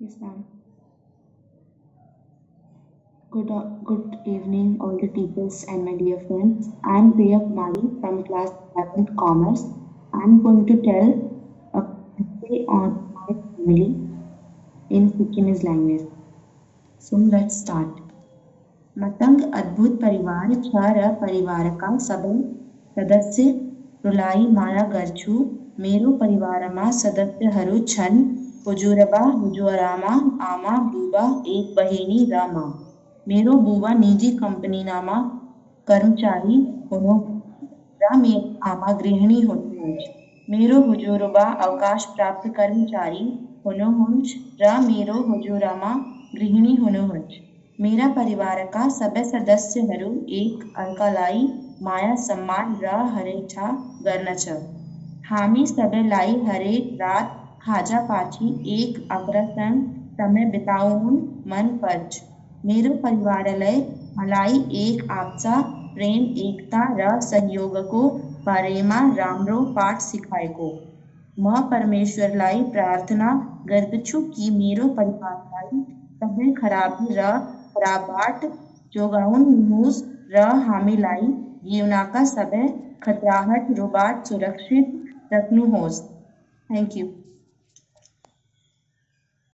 Yes, ma'am. Good, good evening, all the teachers and my dear friends. I am Priya Kumari from class 11th Commerce. I am going to tell a story on my family in Sikkimese language. So let's start. Matang अद्भुत परिवार छर परिवार का सब सदस्य रुलाई माया गर्छु मेरो परिवारमा सदस्यहरू छन् हुजुरबा, हुजुरामा, आमा, बुबा, एक बहिनी र म मेरो बुबा निजी कम्पनीमा कर्मचारी हुनु। र मेरो आमा गृहिणी हुनुहुन्छ मेरो हुजुरबा अवकाश प्राप्त कर्मचारी हुनुहुन्छ र मेरो हुजुरामा गृहिणी हुनुहुन्छ मेरा परिवारका सबै सदस्यहरू एक अर्कालाई माया, सम्मान र हरेठा गर्दछ हामी सबैलाई हरेक रात खाजा पाछी एक अर्कासँग समय बिताउन मन पर्छ मेरो परिवारलाई मलाई एक आपसा प्रेम, एकता र सहयोगको बारेमा राम्रो पाठ सिकाएको। म परमेश्वरलाई प्रार्थना गर्दछु कि मेरो परिवारलाई सबै खराबी र खराबाट जोगाउनुहोस् र हामीलाई जीवनका सबै खतराहरूबाट सुरक्षित राख्नुहोस्। Thank you